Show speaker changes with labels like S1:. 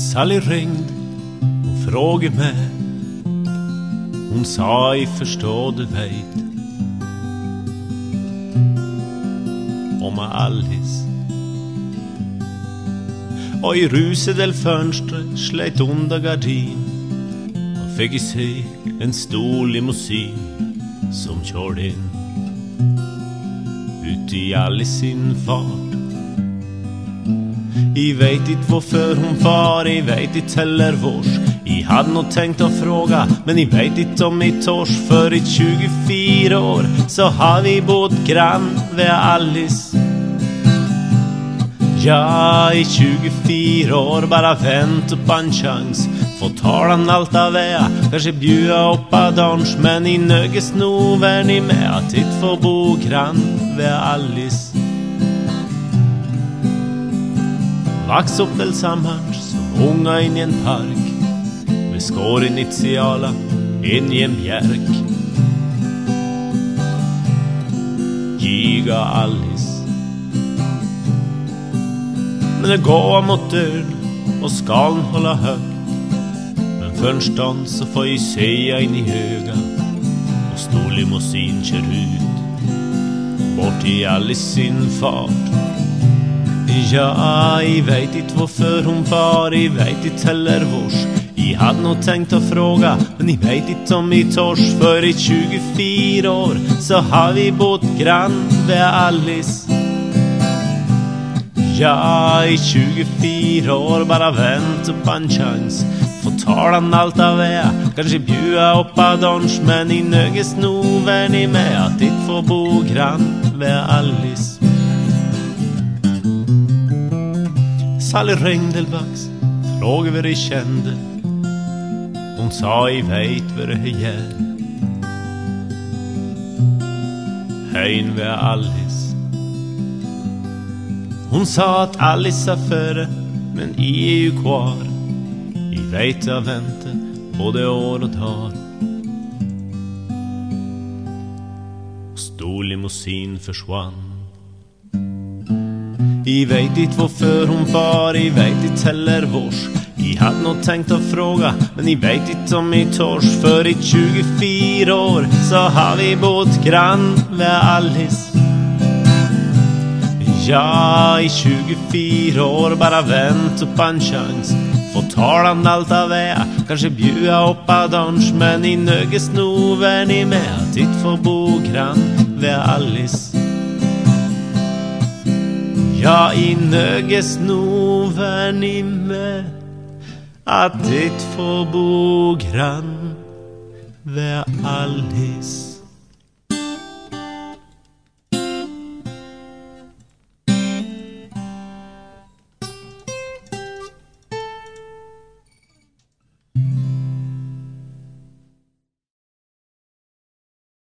S1: Sally ringde och frågade mig Hon sa i förstå du vet. Om Alice Och i ruset del fönstret slet under gardin Och fick i se en stor limousin som körde in ut i Alice sin fart i vet inte varför hon far, I vet inte heller vars I hade nog tänkt att fråga, men I vet inte om I tors. För i 24 år så har vi bott grann vid Alice. Ja, i 24 år bara vänt på en chans. Få talan allt av vea, kanske bjuda upp av dans Men i nöges nog är ni med att inte få bo grann vid Alice. Vax upp tillsammans som unga in i en park. Med skår initiala in i en bjärk. Giga Alice. Men det går mot dörren och skalen hålla högt. Men förstånd så får jag säga in i höga. Och stor limousin kör ut. Bort i Alice sin fart. Ja, I vet inte varför hon far, I vet inte heller vars Jag hade nog tänkt att fråga, men jag vet inte om jag törs. För i 24 år så har vi bott grann vid Alice. Ja, i 24 år bara vänt på en chans. Få talan allt av er, kanske bjuda upp av dans Men i nöjes nog är ni med att inte få bo grann vid Alice. Sally Rängdelbacks frågade vad de kände. Hon sa jag vet vad det gör Höjn vid Alice. Hon sa att Alice är före men I är ju kvar. I vet jag väntar, både år och dag. Stor limousin försvann i vet inte varför hon far, I vet inte heller vars I hade nog tänkt att fråga, men I vet inte om I törs. För i 24 år så har vi bott grann vid Alice. Ja, i 24 år bara vänt på en chans. Få talan allt av er, kanske bjuda upp av dans Men i nöjes nog är ni med att inte få bo grann vid Alice. Ja, i nøges novern imme at ditt forbogran vær allis.